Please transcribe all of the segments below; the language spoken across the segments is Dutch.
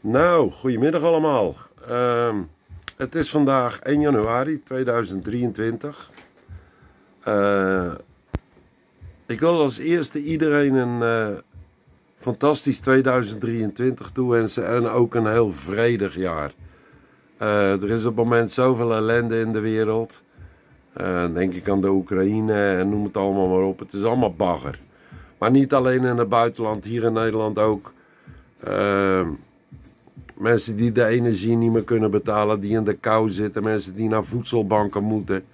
Nou, goedemiddag allemaal. Ehm, het is vandaag 1 januari 2023. Eh, ik wil als eerste iedereen een eh, fantastisch 2023 toewensen en ook een heel vredig jaar. Eh, er is op het moment zoveel ellende in de wereld. denk ik aan de Oekraïne en noem het allemaal maar op. Het is allemaal bagger. Maar niet alleen in het buitenland, hier in Nederland ook. Ehm, mensen die de energie niet meer kunnen betalen, die in de kou zitten, mensen die naar voedselbanken moeten,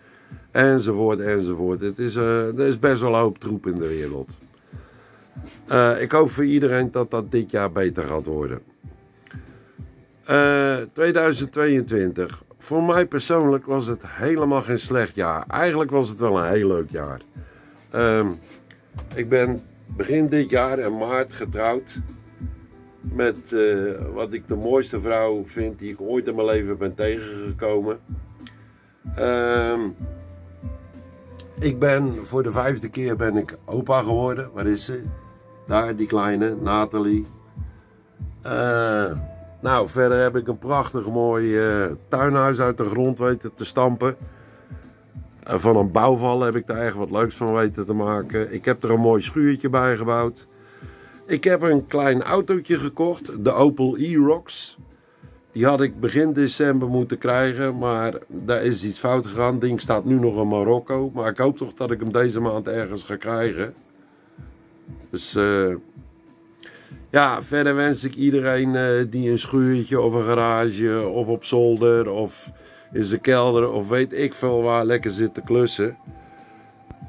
enzovoort, enzovoort. Het is, uh, er is best wel een hoop troep in de wereld. Uh, ik hoop voor iedereen dat dat dit jaar beter gaat worden. Uh, eh, 2022. Voor mij persoonlijk was het helemaal geen slecht jaar. Eigenlijk was het wel een heel leuk jaar. Uh, ik ben begin dit jaar in maart getrouwd met uh, wat ik de mooiste vrouw vind die ik ooit in mijn leven ben tegengekomen. Uh, ik ben voor de vijfde keer ben ik opa geworden. Waar is ze? Daar, die kleine, Nathalie. Uh, nou, verder heb ik een prachtig mooi uh, tuinhuis uit de grond weten te stampen. van een bouwval heb ik daar echt wat leuks van weten te maken. Ik heb er een mooi schuurtje bij gebouwd. Ik heb een klein autootje gekocht, de Opel E-Rocks. Die had ik begin december moeten krijgen, maar daar is iets fout gegaan. Het ding staat nu nog in Marokko, maar ik hoop toch dat ik hem deze maand ergens ga krijgen. Dus uh, ja, verder wens ik iedereen uh, die een schuurtje of een garage of op zolder of in zijn kelder of weet ik veel waar lekker zit te klussen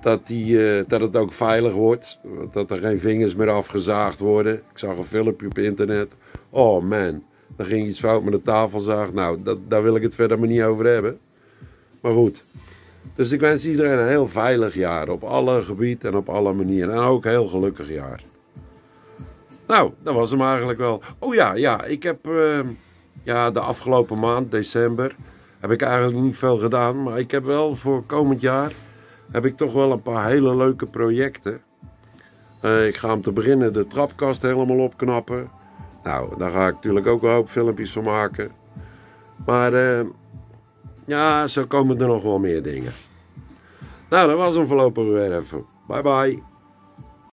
dat, die, uh, dat het ook veilig wordt. Dat er geen vingers meer afgezaagd worden. Ik zag een filmpje op internet. Oh man, er ging iets fout met de tafelzaag. Nou, dat, daar wil ik het verder maar niet over hebben. Maar goed. Dus ik wens iedereen een heel veilig jaar. Op alle gebieden en op alle manieren. En ook een heel gelukkig jaar. Nou, dat was hem eigenlijk wel. Oh ja, ja, ik heb uh, ja, de afgelopen maand, december, heb ik eigenlijk niet veel gedaan. Maar ik heb wel voor komend jaar heb ik toch wel een paar hele leuke projecten. Uh, ik ga om te beginnen de trapkast helemaal opknappen. Nou, daar ga ik natuurlijk ook een hoop filmpjes van maken. Maar uh, ja, zo komen er nog wel meer dingen. Nou, dat was hem voorlopig weer even. Bye bye.